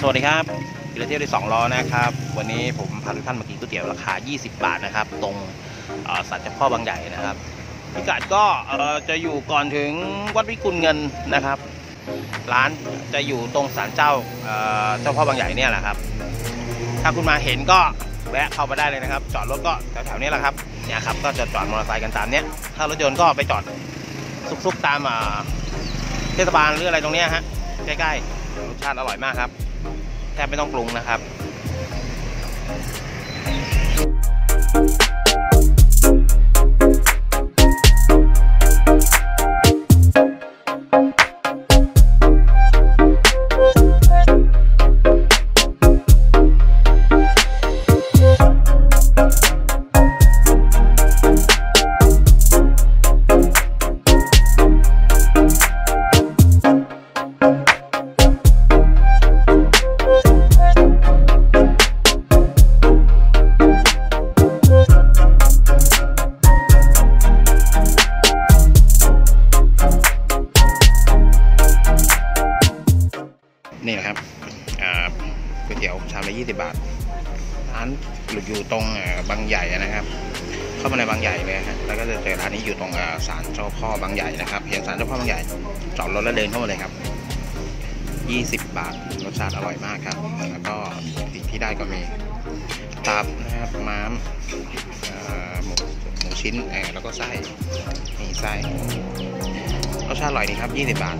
สวัสดีครับกินเที่ยวได้สองล้อนะครับ วันนี้ผมพาทุกท่านมากินก๋วยเตี๋ยวราคา 20 บาทนะครับ ตรงสันเจ้าพ่อบางใหญ่นะครับพิกัดก็จะอยู่ก่อนถึงวัดวิกุลเงินนะครับ ร้านจะอยู่ตรงศาลเจ้าเจ้าพ่อบางใหญ่เนี่ยแหละครับ ถ้าคุณมาเห็นก็แวะเข้ามาได้เลยนะครับ จอดรถก็แถวๆนี้แหละครับเนี่ยครับก็จะจอดมอเตอร์ไซค์กันตามเนี้ยถ้ารถยนต์ก็ไปจอดซุกๆตามเทศบาลหรืออะไรตรงเนี้ยฮะใกล้ๆ ชาติอร่อยมากครับ แทบไม่ต้องปรุงนะครับ นี่นะครับก๋วยเตี๋ยวชามละ20บาทร้านอยู่ตรงบางใหญ่นะครับ เข้ามาในบางใหญ่เลยฮะแล้วก็จะเจอร้านนี้อยู่ตรงอ่าศาลเจ้าพ่อบางใหญ่นะครับเห็นศาลเจ้าพ่อบางใหญ่จอดรถแล้วเดินเข้ามาเลยครับ 20 บาทรสชาติอร่อยมากครับ แล้วก็สิ่งที่ได้ก็มีตับนะครับม้ามหมูหมูชิ้นแล้วก็ไส้มีไส้รสชาติอร่อยดีครับ 20 บาท